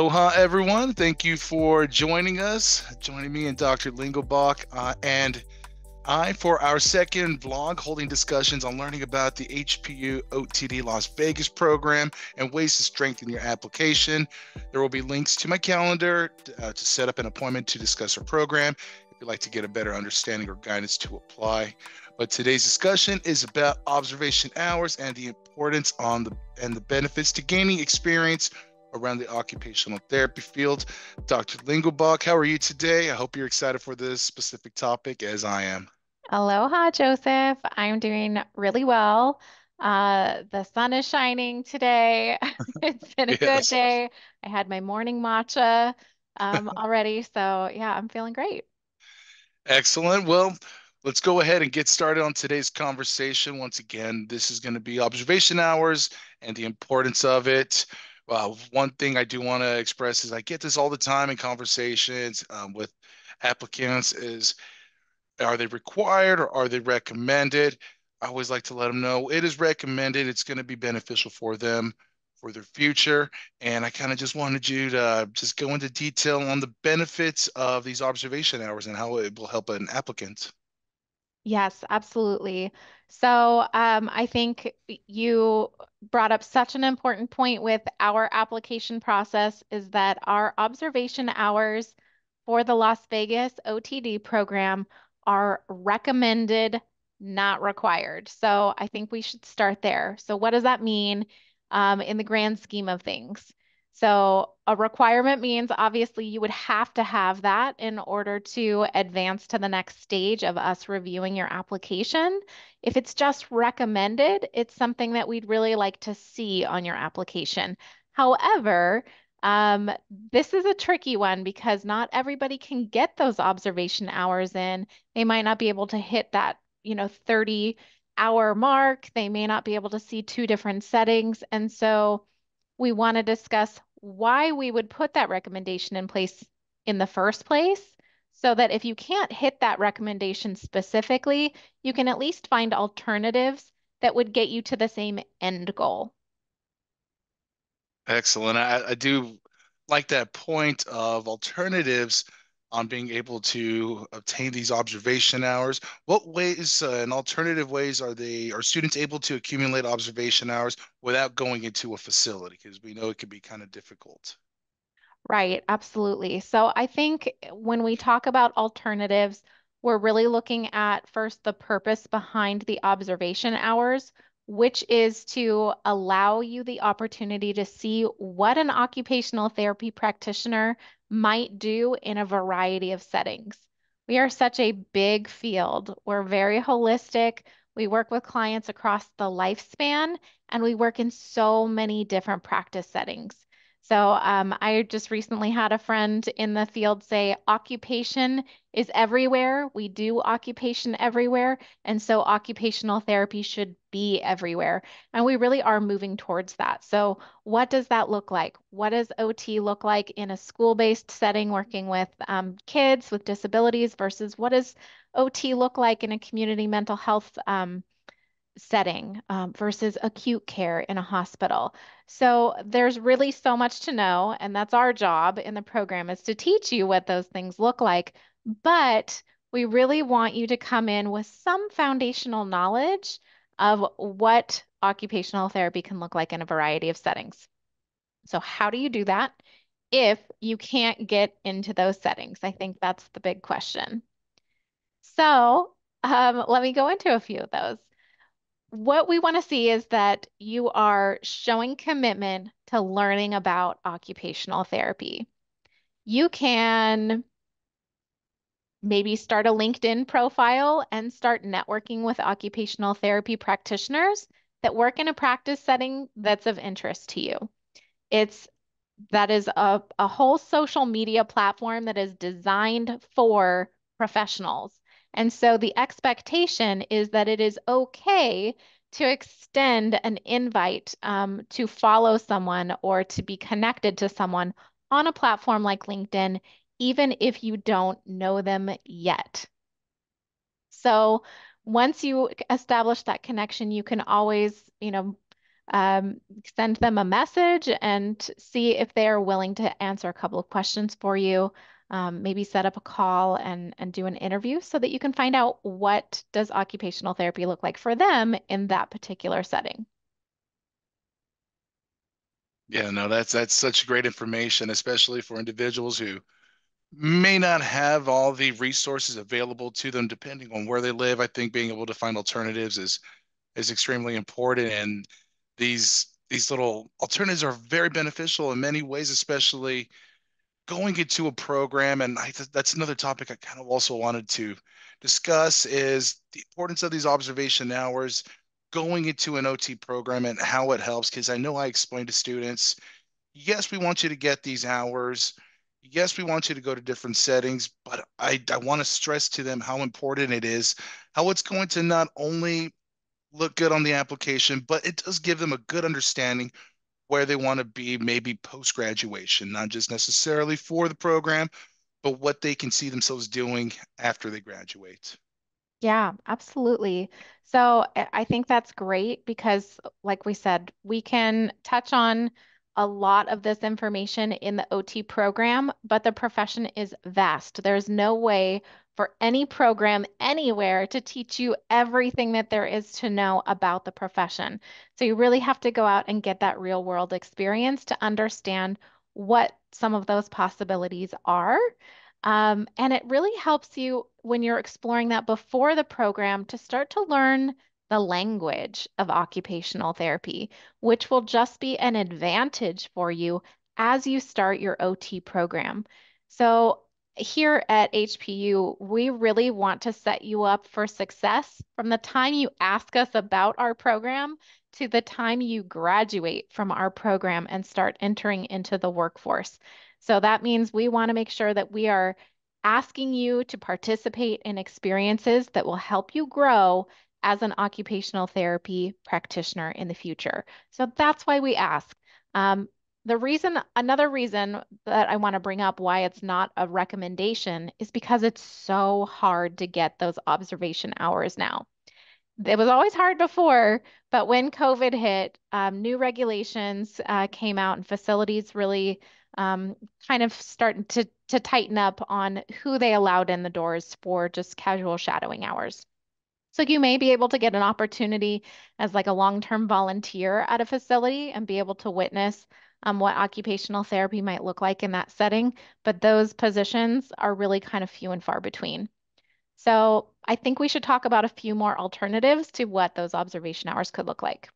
Aloha, everyone. Thank you for joining us, joining me and Dr. Lingelbach uh, and I for our second vlog holding discussions on learning about the HPU OTD Las Vegas program and ways to strengthen your application. There will be links to my calendar uh, to set up an appointment to discuss our program if you'd like to get a better understanding or guidance to apply. But today's discussion is about observation hours and the importance on the and the benefits to gaining experience around the occupational therapy field. Dr. Lingelbach, how are you today? I hope you're excited for this specific topic as I am. Aloha, Joseph. I'm doing really well. Uh, the sun is shining today. It's been a good day. I had my morning matcha um, already, so yeah, I'm feeling great. Excellent. Well, let's go ahead and get started on today's conversation. Once again, this is going to be observation hours and the importance of it. Well, one thing I do want to express is I get this all the time in conversations um, with applicants is are they required or are they recommended? I always like to let them know it is recommended. It's going to be beneficial for them for their future. And I kind of just wanted you to just go into detail on the benefits of these observation hours and how it will help an applicant. Yes, absolutely. So um, I think you brought up such an important point with our application process is that our observation hours for the Las Vegas OTD program are recommended, not required. So I think we should start there. So what does that mean um, in the grand scheme of things? So a requirement means obviously you would have to have that in order to advance to the next stage of us reviewing your application. If it's just recommended, it's something that we'd really like to see on your application. However, um, this is a tricky one because not everybody can get those observation hours in. They might not be able to hit that, you know, 30 hour mark. They may not be able to see two different settings. And so we want to discuss why we would put that recommendation in place in the first place so that if you can't hit that recommendation specifically, you can at least find alternatives that would get you to the same end goal. Excellent. I, I do like that point of alternatives on being able to obtain these observation hours. What ways uh, and alternative ways are they are students able to accumulate observation hours without going into a facility? Because we know it can be kind of difficult. Right, absolutely. So I think when we talk about alternatives, we're really looking at first the purpose behind the observation hours, which is to allow you the opportunity to see what an occupational therapy practitioner might do in a variety of settings. We are such a big field. We're very holistic. We work with clients across the lifespan, and we work in so many different practice settings. So um, I just recently had a friend in the field say occupation is everywhere. We do occupation everywhere. And so occupational therapy should be everywhere. And we really are moving towards that. So, what does that look like? What does OT look like in a school based setting working with um, kids with disabilities versus what does OT look like in a community mental health um, setting um, versus acute care in a hospital. So there's really so much to know, and that's our job in the program is to teach you what those things look like. But we really want you to come in with some foundational knowledge of what occupational therapy can look like in a variety of settings. So how do you do that if you can't get into those settings? I think that's the big question. So um, let me go into a few of those what we want to see is that you are showing commitment to learning about occupational therapy. You can maybe start a LinkedIn profile and start networking with occupational therapy practitioners that work in a practice setting that's of interest to you. It's that is a, a whole social media platform that is designed for professionals. And so the expectation is that it is okay to extend an invite um, to follow someone or to be connected to someone on a platform like LinkedIn, even if you don't know them yet. So once you establish that connection, you can always, you know, um, send them a message and see if they are willing to answer a couple of questions for you. Um, maybe set up a call and, and do an interview so that you can find out what does occupational therapy look like for them in that particular setting. Yeah, no, that's that's such great information, especially for individuals who may not have all the resources available to them depending on where they live. I think being able to find alternatives is is extremely important and these these little alternatives are very beneficial in many ways, especially going into a program. And I, that's another topic I kind of also wanted to discuss is the importance of these observation hours going into an OT program and how it helps. Because I know I explained to students, yes, we want you to get these hours. Yes, we want you to go to different settings, but I, I want to stress to them how important it is, how it's going to not only look good on the application, but it does give them a good understanding where they want to be maybe post graduation, not just necessarily for the program, but what they can see themselves doing after they graduate. Yeah, absolutely. So I think that's great because, like we said, we can touch on a lot of this information in the OT program, but the profession is vast. There's no way for any program anywhere to teach you everything that there is to know about the profession. So you really have to go out and get that real world experience to understand what some of those possibilities are. Um, and it really helps you when you're exploring that before the program to start to learn the language of occupational therapy, which will just be an advantage for you as you start your OT program. So, here at HPU, we really want to set you up for success from the time you ask us about our program to the time you graduate from our program and start entering into the workforce. So that means we want to make sure that we are asking you to participate in experiences that will help you grow as an occupational therapy practitioner in the future. So that's why we ask. Um, the reason, another reason that I want to bring up why it's not a recommendation is because it's so hard to get those observation hours now. It was always hard before, but when COVID hit, um, new regulations uh, came out and facilities really um, kind of starting to, to tighten up on who they allowed in the doors for just casual shadowing hours. So you may be able to get an opportunity as like a long-term volunteer at a facility and be able to witness um, what occupational therapy might look like in that setting, but those positions are really kind of few and far between. So I think we should talk about a few more alternatives to what those observation hours could look like.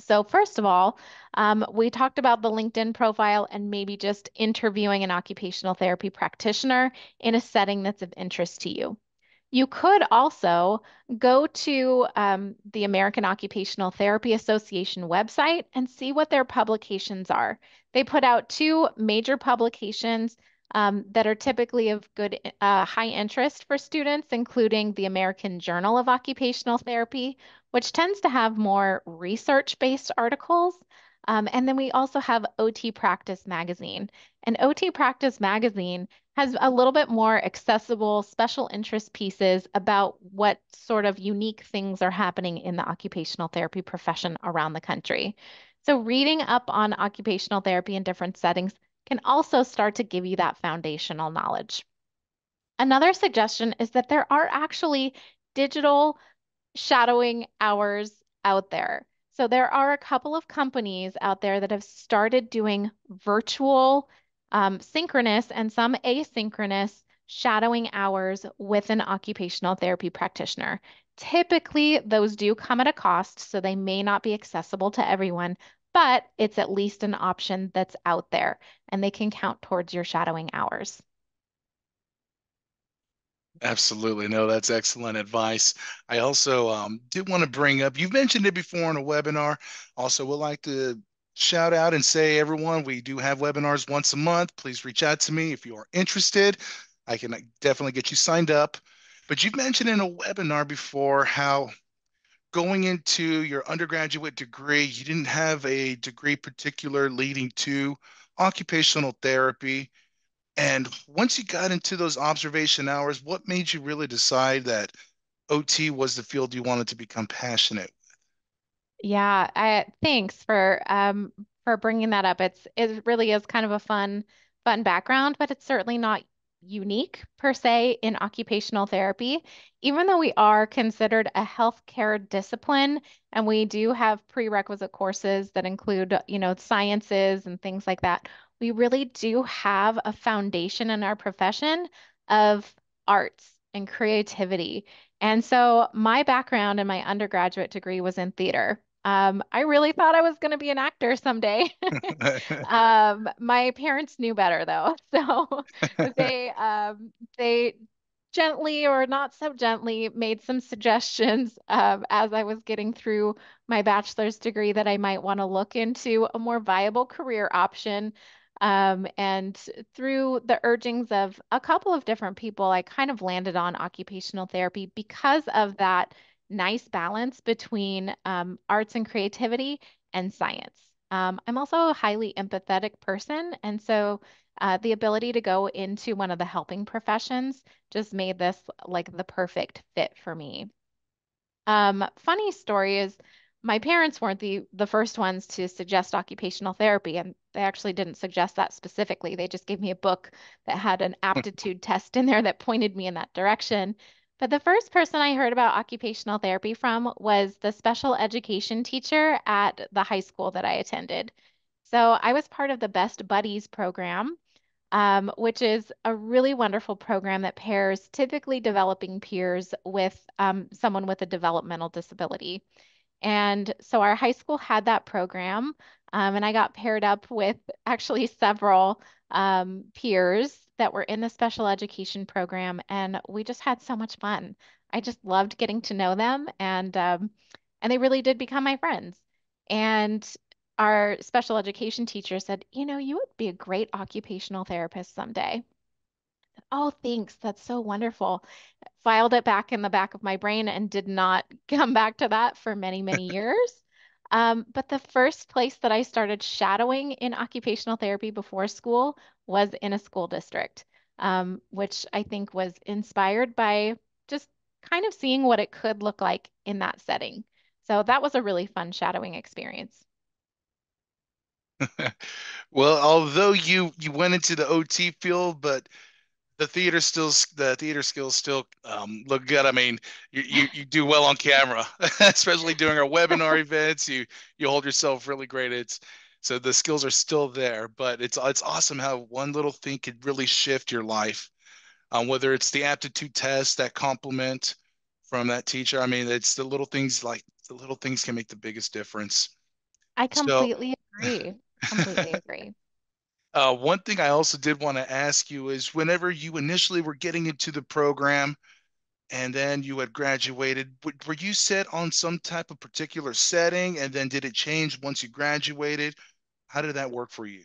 So first of all, um, we talked about the LinkedIn profile and maybe just interviewing an occupational therapy practitioner in a setting that's of interest to you. You could also go to um, the American Occupational Therapy Association website and see what their publications are. They put out two major publications um, that are typically of good uh, high interest for students, including the American Journal of Occupational Therapy, which tends to have more research-based articles. Um, and then we also have OT Practice Magazine. And OT Practice Magazine has a little bit more accessible special interest pieces about what sort of unique things are happening in the occupational therapy profession around the country. So reading up on occupational therapy in different settings can also start to give you that foundational knowledge. Another suggestion is that there are actually digital shadowing hours out there. So there are a couple of companies out there that have started doing virtual um, synchronous and some asynchronous shadowing hours with an occupational therapy practitioner. Typically, those do come at a cost, so they may not be accessible to everyone, but it's at least an option that's out there and they can count towards your shadowing hours. Absolutely. No, that's excellent advice. I also um, did want to bring up, you've mentioned it before in a webinar. Also, would like to shout out and say, everyone, we do have webinars once a month. Please reach out to me if you are interested. I can definitely get you signed up. But you've mentioned in a webinar before how going into your undergraduate degree, you didn't have a degree particular leading to occupational therapy. And once you got into those observation hours, what made you really decide that OT was the field you wanted to become passionate Yeah, I thanks for um for bringing that up. It's it really is kind of a fun fun background, but it's certainly not unique per se in occupational therapy. Even though we are considered a healthcare discipline and we do have prerequisite courses that include, you know, sciences and things like that, we really do have a foundation in our profession of arts and creativity. And so my background and my undergraduate degree was in theater. Um, I really thought I was going to be an actor someday. Um, my parents knew better though, so they um, they gently or not so gently made some suggestions um, as I was getting through my bachelor's degree that I might want to look into a more viable career option. Um, and through the urgings of a couple of different people, I kind of landed on occupational therapy because of that nice balance between um, arts and creativity and science. Um, I'm also a highly empathetic person, and so uh, the ability to go into one of the helping professions just made this like the perfect fit for me. Um, funny story is my parents weren't the the first ones to suggest occupational therapy, and they actually didn't suggest that specifically. They just gave me a book that had an aptitude test in there that pointed me in that direction. But the first person I heard about occupational therapy from was the special education teacher at the high school that I attended. So I was part of the Best Buddies program um, which is a really wonderful program that pairs typically developing peers with um, someone with a developmental disability. And so our high school had that program, um, and I got paired up with actually several um, peers that were in the special education program, and we just had so much fun. I just loved getting to know them, and um, and they really did become my friends. And our special education teacher said, You know, you would be a great occupational therapist someday. Oh, thanks. That's so wonderful. Filed it back in the back of my brain and did not come back to that for many, many years. Um, but the first place that I started shadowing in occupational therapy before school was in a school district, um, which I think was inspired by just kind of seeing what it could look like in that setting. So that was a really fun shadowing experience. Well, although you you went into the OT field, but the theater still the theater skills still um, look good. I mean, you, you you do well on camera, especially during our webinar events. You you hold yourself really great. It's so the skills are still there, but it's it's awesome how one little thing could really shift your life. Um, whether it's the aptitude test, that compliment from that teacher. I mean, it's the little things like the little things can make the biggest difference. I So. completely agree. Completely agree. Uh, one thing I also did want to ask you is whenever you initially were getting into the program and then you had graduated, were you set on some type of particular setting and then did it change once you graduated? How did that work for you?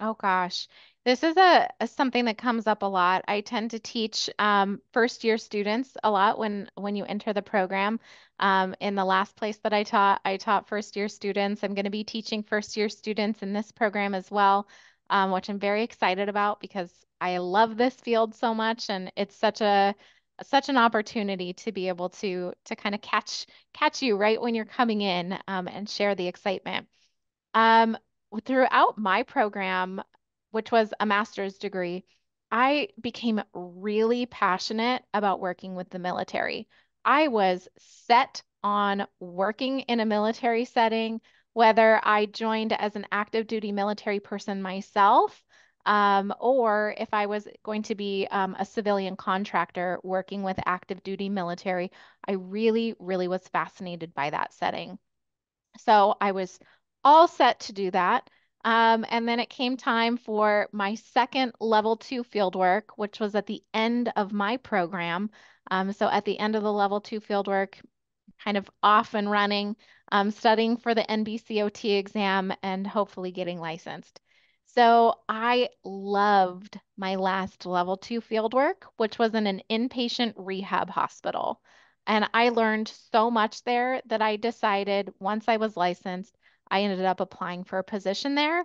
Oh gosh, this is a, a something that comes up a lot. I tend to teach um, first year students a lot when when you enter the program. Um, in the last place that I taught, I taught first year students. I'm going to be teaching first year students in this program as well, um, which I'm very excited about because I love this field so much, and it's such a such an opportunity to be able to to kind of catch catch you right when you're coming in um, and share the excitement. Um, throughout my program, which was a master's degree, I became really passionate about working with the military. I was set on working in a military setting, whether I joined as an active duty military person myself, um, or if I was going to be um, a civilian contractor working with active duty military. I really, really was fascinated by that setting. So I was all set to do that. Um, and then it came time for my second level two field work, which was at the end of my program. Um, so at the end of the level two field work, kind of off and running, um, studying for the NBCOT exam and hopefully getting licensed. So I loved my last level two field work, which was in an inpatient rehab hospital. And I learned so much there that I decided once I was licensed, I ended up applying for a position there.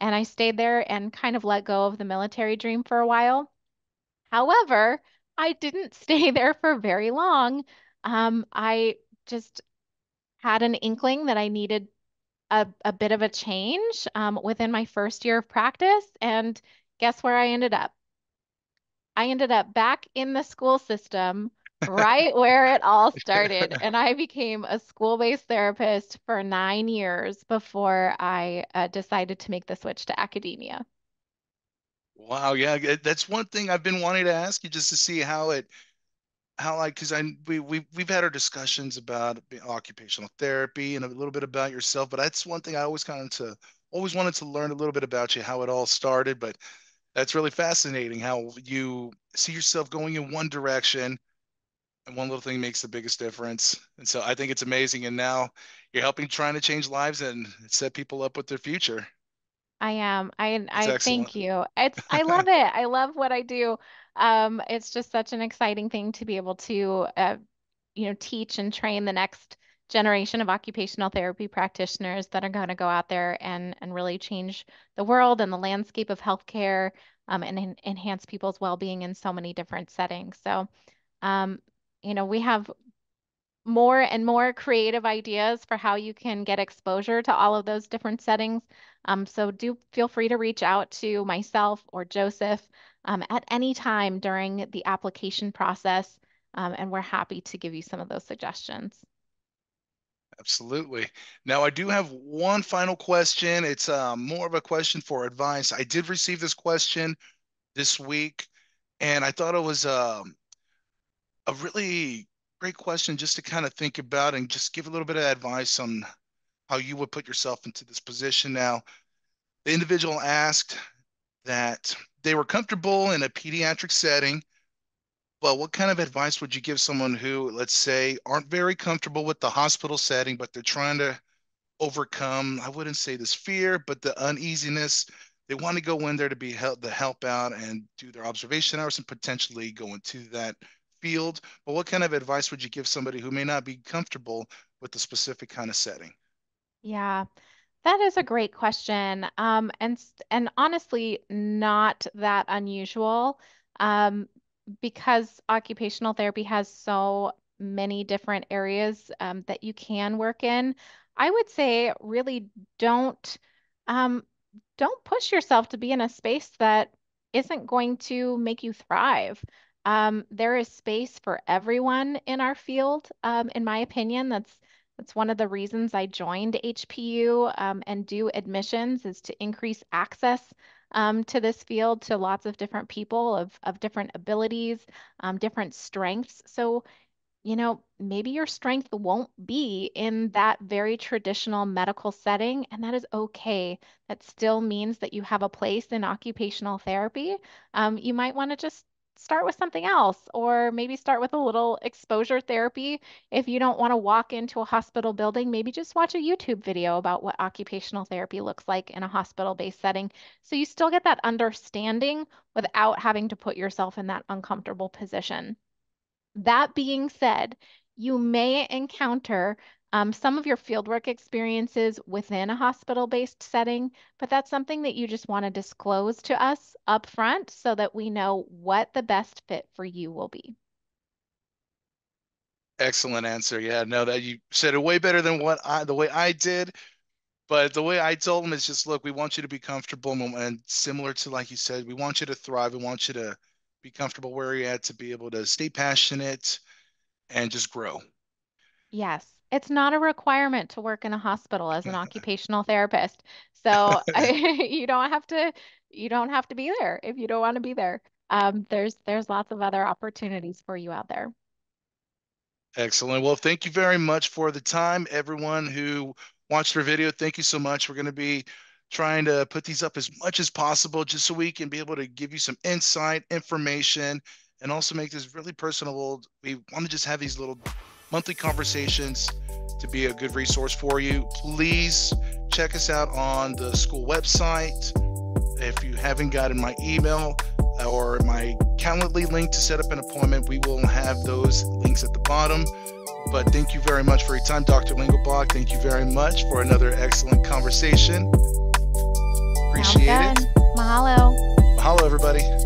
And I stayed there and kind of let go of the military dream for a while. However, I didn't stay there for very long. Um, I just had an inkling that I needed a, a bit of a change um, within my first year of practice. And guess where I ended up? I ended up back in the school system right where it all started. And I became a school-based therapist for nine years before I uh, decided to make the switch to academia. Wow, yeah, that's one thing I've been wanting to ask you just to see how it how like because I we we we've had our discussions about occupational therapy and a little bit about yourself, but that's one thing I always kind of to always wanted to learn a little bit about you, how it all started. But that's really fascinating how you see yourself going in one direction and one little thing makes the biggest difference. And so I think it's amazing. And now you're helping trying to change lives and set people up with their future. I am. I I thank you. It's I love it. I love what I do. Um, it's just such an exciting thing to be able to, uh, you know, teach and train the next generation of occupational therapy practitioners that are going to go out there and and really change the world and the landscape of healthcare um, and en enhance people's well-being in so many different settings. So, um, you know, we have more and more creative ideas for how you can get exposure to all of those different settings. Um, so do feel free to reach out to myself or Joseph um, at any time during the application process, um, and we're happy to give you some of those suggestions. Absolutely. Now, I do have one final question. It's uh, more of a question for advice. I did receive this question this week, and I thought it was um, a really great question just to kind of think about and just give a little bit of advice on how you would put yourself into this position. Now, the individual asked that they were comfortable in a pediatric setting, but what kind of advice would you give someone who, let's say, aren't very comfortable with the hospital setting, but they're trying to overcome, I wouldn't say this fear, but the uneasiness. They want to go in there to be help, the help out and do their observation hours and potentially go into that field. But what kind of advice would you give somebody who may not be comfortable with the specific kind of setting? Yeah. That is a great question. Um, and and honestly, not that unusual. Um, because occupational therapy has so many different areas um, that you can work in, I would say really don't um, don't push yourself to be in a space that isn't going to make you thrive. Um, there is space for everyone in our field, um, in my opinion. That's that's one of the reasons I joined HPU um, and do admissions is to increase access um, to this field to lots of different people of, of different abilities, um, different strengths. So you know, maybe your strength won't be in that very traditional medical setting, and that is okay. That still means that you have a place in occupational therapy. Um, you might want to just start with something else, or maybe start with a little exposure therapy. If you don't want to walk into a hospital building, maybe just watch a YouTube video about what occupational therapy looks like in a hospital based setting. So you still get that understanding without having to put yourself in that uncomfortable position. That being said, you may encounter um, some of your fieldwork experiences within a hospital-based setting, but that's something that you just want to disclose to us up front so that we know what the best fit for you will be. Excellent answer. Yeah, no, that you said it way better than what I the way I did. But the way I told them is just look, we want you to be comfortable and similar to like you said, we want you to thrive. We want you to be comfortable where you're at to be able to stay passionate and just grow. Yes. It's not a requirement to work in a hospital as an occupational therapist. So I, you don't have to you don't have to be there if you don't want to be there. Um, there's there's lots of other opportunities for you out there. Excellent. Well, thank you very much for the time, everyone who watched our video. Thank you so much. We're going to be trying to put these up as much as possible just so we can be able to give you some insight, information, and also make this really personable. We want to just have these little monthly conversations to be a good resource for you. Please check us out on the school website. If you haven't gotten my email or my Calendly link to set up an appointment, we will have those links at the bottom. But thank you very much for your time, Dr. Lingelbach. Thank you very much for another excellent conversation. Appreciate it. Mahalo. Mahalo, everybody.